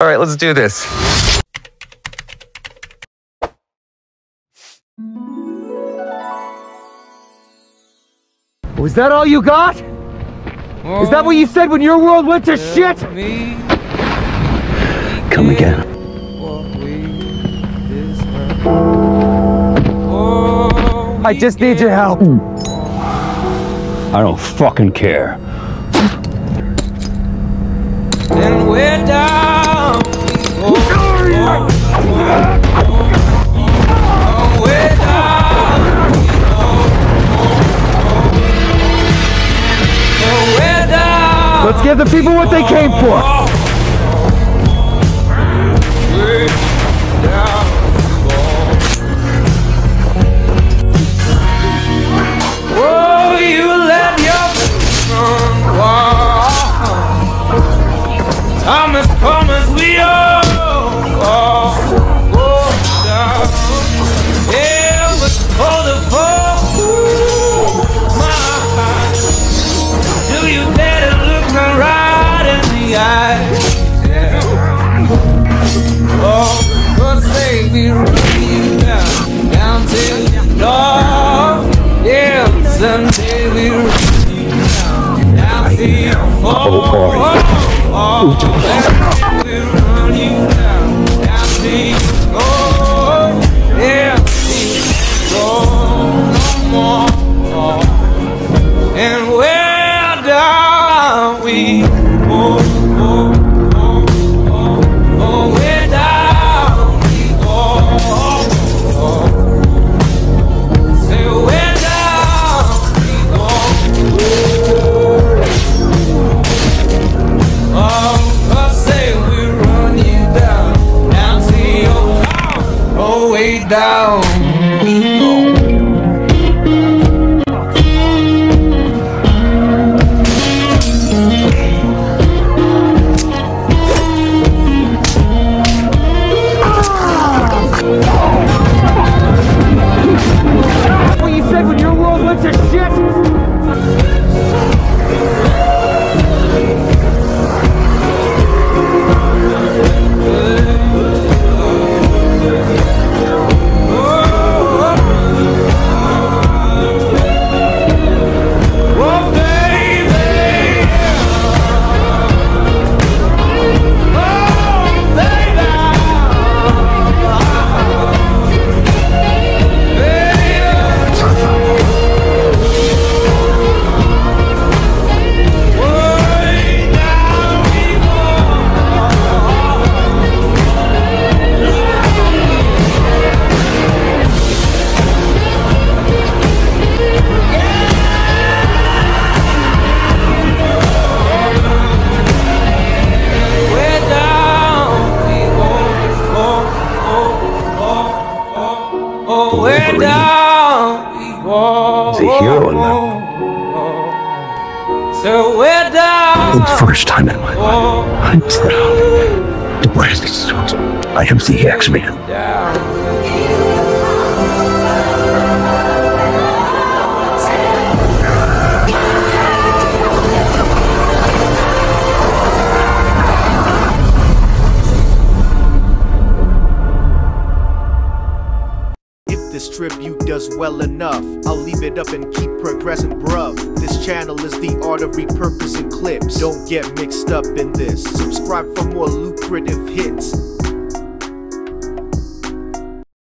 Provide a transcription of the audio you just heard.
All right, let's do this. Was that all you got? Is that what you said when your world went to shit? Come again. I just need your help. Hmm. I don't fucking care. Let's give the people what they came for. Say we run you down, down till door. Yeah, someday we run you down, down till fall. Oh, someday we run you down, down down down we is a hero now. So we're For the first time in my life, I'm proud to wear this suit. I am the X-Man. This tribute does well enough, I'll leave it up and keep progressing, bruv. This channel is the art of repurposing clips. Don't get mixed up in this. Subscribe for more lucrative hits.